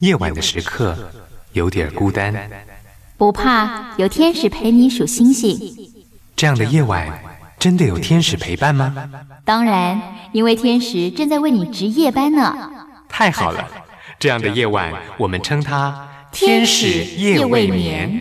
夜晚的时刻有点孤单，不怕，有天使陪你数星星。这样的夜晚真的有天使陪伴吗？当然，因为天使正在为你值夜班呢。太好了，这样的夜晚我们称它天使夜未眠。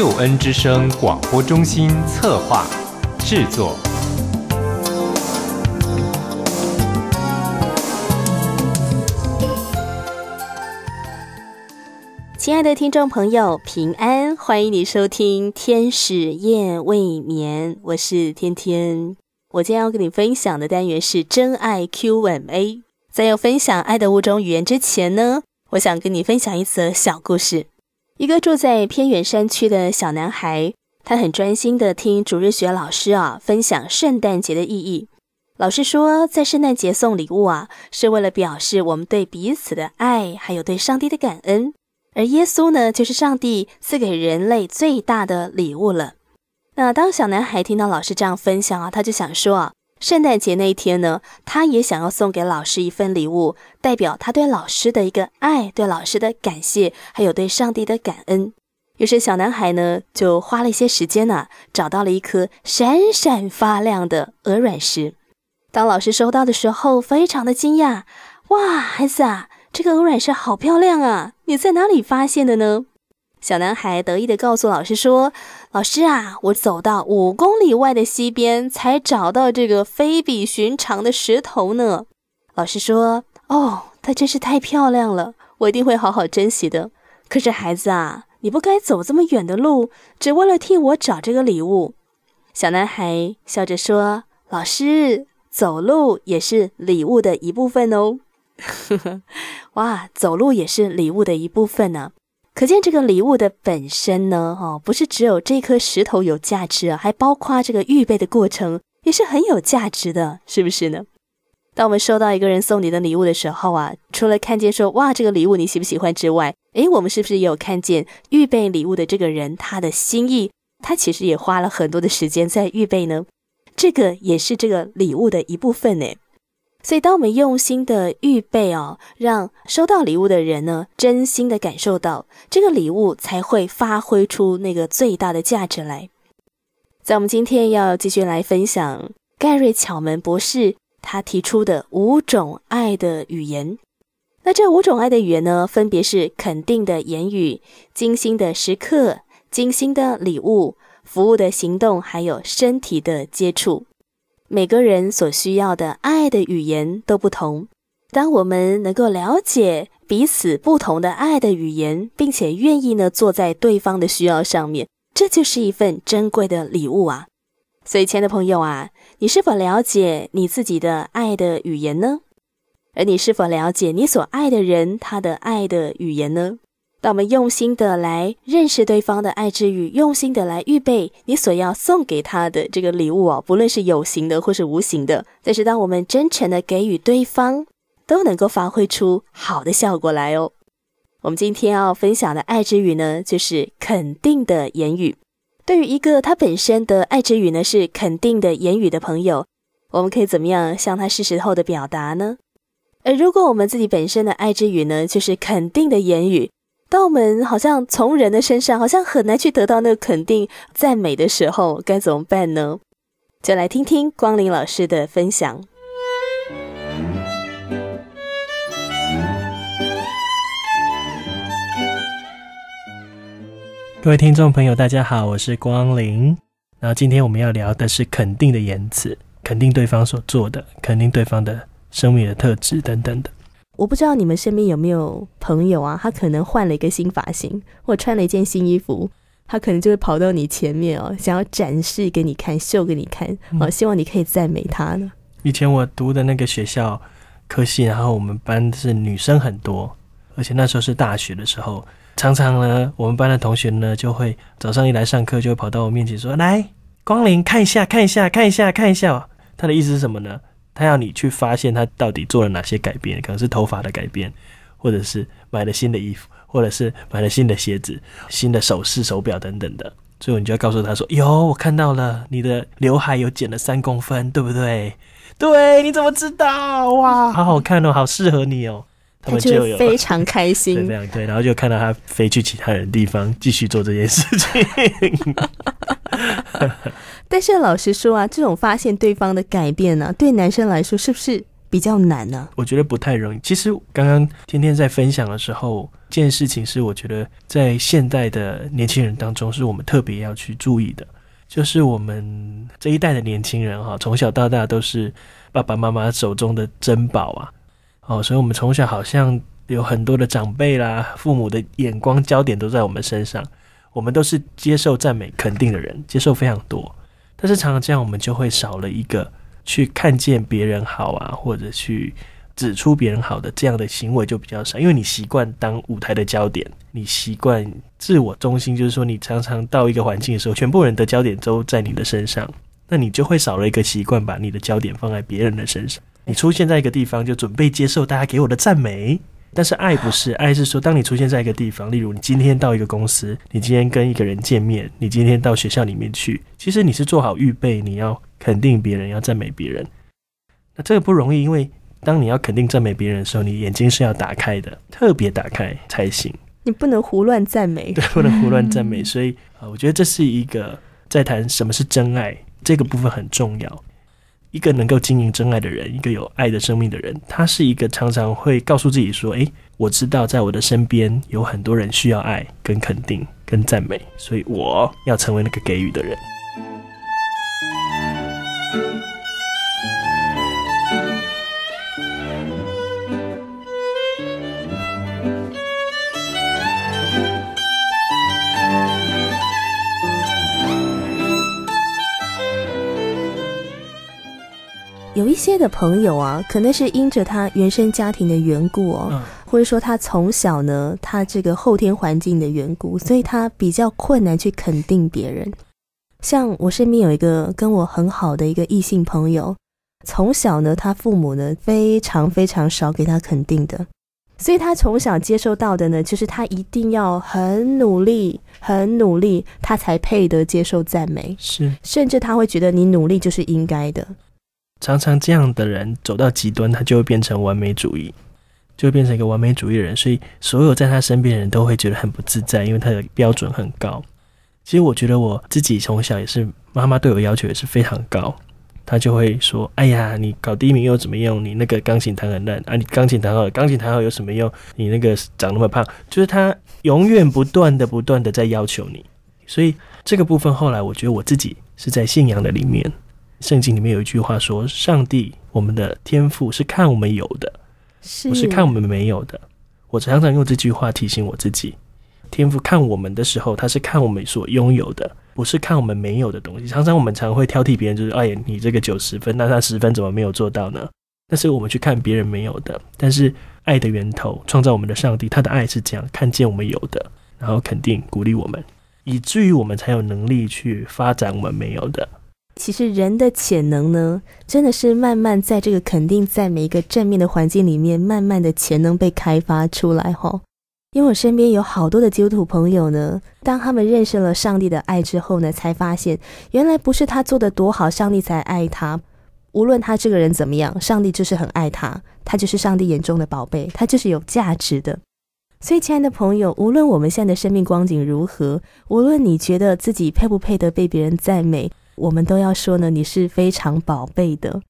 救恩之声广播中心策划制作。亲爱的听众朋友，平安，欢迎你收听《天使夜未眠》，我是天天。我今天要跟你分享的单元是真爱 Q&A。在要分享爱的五种语言之前呢，我想跟你分享一则小故事。一个住在偏远山区的小男孩，他很专心的听主日学老师啊分享圣诞节的意义。老师说，在圣诞节送礼物啊，是为了表示我们对彼此的爱，还有对上帝的感恩。而耶稣呢，就是上帝赐给人类最大的礼物了。那当小男孩听到老师这样分享啊，他就想说啊。圣诞节那一天呢，他也想要送给老师一份礼物，代表他对老师的一个爱，对老师的感谢，还有对上帝的感恩。于是小男孩呢，就花了一些时间呢，找到了一颗闪闪发亮的鹅卵石。当老师收到的时候，非常的惊讶：“哇，孩子啊，这个鹅卵石好漂亮啊！你在哪里发现的呢？”小男孩得意地告诉老师说：“老师啊，我走到五公里外的溪边，才找到这个非比寻常的石头呢。”老师说：“哦，它真是太漂亮了，我一定会好好珍惜的。可是孩子啊，你不该走这么远的路，只为了替我找这个礼物。”小男孩笑着说：“老师，走路也是礼物的一部分哦。”哇，走路也是礼物的一部分呢。可见这个礼物的本身呢，哦，不是只有这颗石头有价值啊，还包括这个预备的过程也是很有价值的，是不是呢？当我们收到一个人送你的礼物的时候啊，除了看见说哇这个礼物你喜不喜欢之外，诶，我们是不是也有看见预备礼物的这个人他的心意？他其实也花了很多的时间在预备呢，这个也是这个礼物的一部分呢。所以，当我们用心的预备哦，让收到礼物的人呢，真心的感受到这个礼物，才会发挥出那个最大的价值来。在我们今天要继续来分享盖瑞巧门博士他提出的五种爱的语言。那这五种爱的语言呢，分别是肯定的言语、精心的时刻、精心的礼物、服务的行动，还有身体的接触。每个人所需要的爱的语言都不同。当我们能够了解彼此不同的爱的语言，并且愿意呢坐在对方的需要上面，这就是一份珍贵的礼物啊！所以，亲爱的朋友啊，你是否了解你自己的爱的语言呢？而你是否了解你所爱的人他的爱的语言呢？当我们用心的来认识对方的爱之语，用心的来预备你所要送给他的这个礼物哦，不论是有形的或是无形的，但是当我们真诚的给予对方，都能够发挥出好的效果来哦。我们今天要分享的爱之语呢，就是肯定的言语。对于一个他本身的爱之语呢是肯定的言语的朋友，我们可以怎么样向他适时候的表达呢？而如果我们自己本身的爱之语呢，就是肯定的言语。当我们好像从人的身上好像很难去得到那个肯定赞美的时候，该怎么办呢？就来听听光临老师的分享。各位听众朋友，大家好，我是光临。然后今天我们要聊的是肯定的言辞，肯定对方所做的，肯定对方的生命的特质等等的。我不知道你们身边有没有朋友啊？他可能换了一个新发型，或穿了一件新衣服，他可能就会跑到你前面哦，想要展示给你看，秀给你看哦，希望你可以赞美他呢。以前我读的那个学校科系，然后我们班是女生很多，而且那时候是大学的时候，常常呢，我们班的同学呢就会早上一来上课，就会跑到我面前说：“来，光临，看一下，看一下，看一下，看一下。”他的意思是什么呢？他要你去发现他到底做了哪些改变，可能是头发的改变，或者是买了新的衣服，或者是买了新的鞋子、新的首饰、手表等等的。所以你就要告诉他说：“有，我看到了，你的刘海有剪了三公分，对不对？对，你怎么知道？哇，好好看哦，好适合你哦。”他他们就有就非常开，心对，然后就看到他飞去其他人的地方继续做这件事情。但是老实说啊，这种发现对方的改变呢、对男生来说是不是比较难呢、我觉得不太容易。其实刚刚天天在分享的时候，这件事情是我觉得在现代的年轻人当中，是我们特别要去注意的。就是我们这一代的年轻人哈，从小到大都是爸爸妈妈手中的珍宝啊，哦，所以我们从小好像有很多的长辈啦、父母的眼光焦点都在我们身上，我们都是接受赞美、肯定的人，接受非常多。但是常常这样，我们就会少了一个去看见别人好啊，或者去指出别人好的这样的行为就比较少，因为你习惯当舞台的焦点，你习惯自我中心，就是说你常常到一个环境的时候，全部人的焦点都在你的身上，那你就会少了一个习惯，把你的焦点放在别人的身上。你出现在一个地方，就准备接受大家给我的赞美。但是爱不是，爱是说，当你出现在一个地方，例如你今天到一个公司，你今天跟一个人见面，你今天到学校里面去，其实你是做好预备，你要肯定别人，要赞美别人。那这个不容易，因为当你要肯定赞美别人的时候，你眼睛是要打开的，特别打开才行，你不能胡乱赞美。对，不能胡乱赞美。所以啊、呃我觉得这是一个在谈什么是真爱这个部分很重要。一个能够经营真爱的人，一个有爱的生命的人，他是一个常常会告诉自己说：“诶，我知道在我的身边有很多人需要爱、跟肯定、跟赞美，所以我要成为那个给予的人。”有一些的朋友啊，可能是因着他原生家庭的缘故哦，嗯或者说他从小呢，他这个后天环境的缘故，所以他比较困难去肯定别人。像我身边有一个跟我很好的一个异性朋友，从小呢，他父母呢非常非常少给他肯定的，所以他从小接受到的呢，就是他一定要很努力、很努力，他才配得接受赞美，是甚至他会觉得你努力就是应该的。常常这样的人走到极端，他就会变成完美主义，就会变成一个完美主义的人，所以所有在他身边的人都会觉得很不自在，因为他的标准很高。其实我觉得我自己从小也是，妈妈对我要求也是非常高，她就会说：“哎呀，你考第一名又怎么用？你那个钢琴弹很烂啊，你钢琴弹好，钢琴弹好有什么用？你那个长那么胖，就是她永远不断的、不断的在要求你。所以这个部分后来，我觉得我自己是在信仰的里面，圣经里面有一句话说：上帝，我们的天赋是看我们有的，是不是看我们没有的。我常常用这句话提醒我自己：天赋看我们的时候，他是看我们所拥有的，不是看我们没有的东西。常常我们常会挑剔别人，就是哎呀，你这个九十分，那他十分怎么没有做到呢？但是我们去看别人没有的，但是爱的源头，创造我们的上帝，他的爱是这样看见我们有的，然后肯定鼓励我们，以至于我们才有能力去发展我们没有的。其实人的潜能呢，真的是慢慢在这个肯定在每一个正面的环境里面，慢慢的潜能被开发出来哈。因为我身边有好多的基督徒朋友呢，当他们认识了上帝的爱之后呢，才发现原来不是他做的多好，上帝才爱他。无论他这个人怎么样，上帝就是很爱他，他就是上帝眼中的宝贝，他就是有价值的。所以，亲爱的朋友，无论我们现在的生命光景如何，无论你觉得自己配不配得被别人赞美，我们都要说呢，你是非常宝贝的。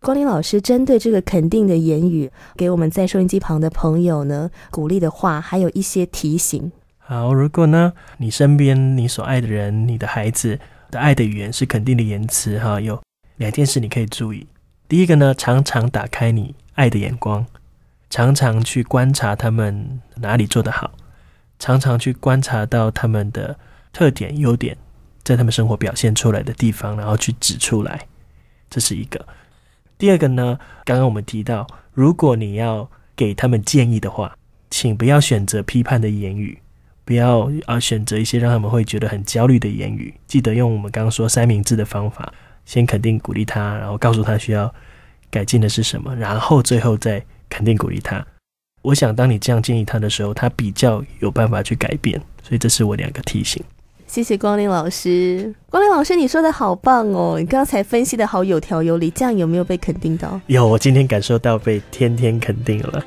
光临老师针对这个肯定的言语，给我们在收音机旁的朋友呢鼓励的话，还有一些提醒。好，如果呢，你身边你所爱的人，你的孩子的爱的语言是肯定的言辞，哈，有两件事你可以注意。第一个呢，常常打开你爱的眼光，常常去观察他们哪里做得好，常常去观察到他们的特点、优点，在他们生活表现出来的地方，然后去指出来，这是一个。第二个呢，刚刚我们提到，如果你要给他们建议的话，请不要选择批判的言语。不要啊选择一些让他们会觉得很焦虑的言语，记得用我们刚刚说三明治的方法，先肯定鼓励他，然后告诉他需要改进的是什么，然后最后再肯定鼓励他。我想当你这样建议他的时候，他比较有办法去改变，所以这是我两个提醒。谢谢光临老师。光临老师，你说的好棒哦！你刚才分析的好有条有理，这样有没有被肯定到？有，我今天感受到被天天肯定了。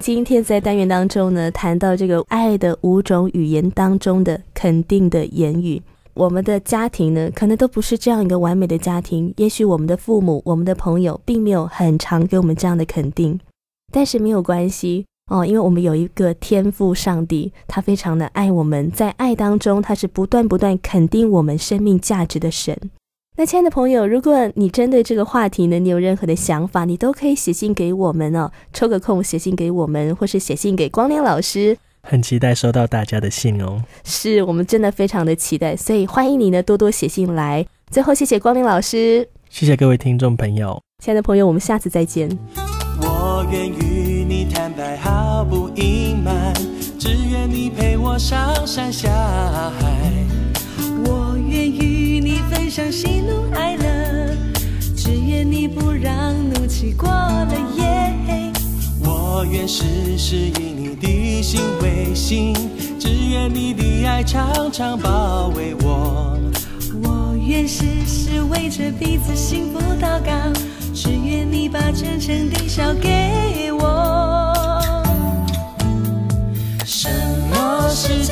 今天在单元当中呢，谈到这个爱的五种语言当中的肯定的言语。我们的家庭呢，可能都不是这样一个完美的家庭。也许我们的父母、我们的朋友，并没有很常给我们这样的肯定，但是没有关系哦，因为我们有一个天赋上帝，他非常的爱我们，在爱当中，他是不断不断肯定我们生命价值的神。那亲爱的朋友，如果你针对这个话题呢，你有任何的想法，你都可以写信给我们哦，抽个空写信给我们，或是写信给光临老师。很期待收到大家的信哦，是我们真的非常的期待，所以欢迎你呢多多写信来。最后，谢谢光临老师，谢谢各位听众朋友，亲爱的朋友，我们下次再见。我愿与你坦白，毫不隐瞒，只愿你陪我上山下海。我愿与你分享喜怒哀乐，只愿你不让怒气过了夜。我愿时时以你的心为心，只愿你的爱常常包围我。我愿时时为着彼此幸福祷告，只愿你把真诚的笑给我。什么是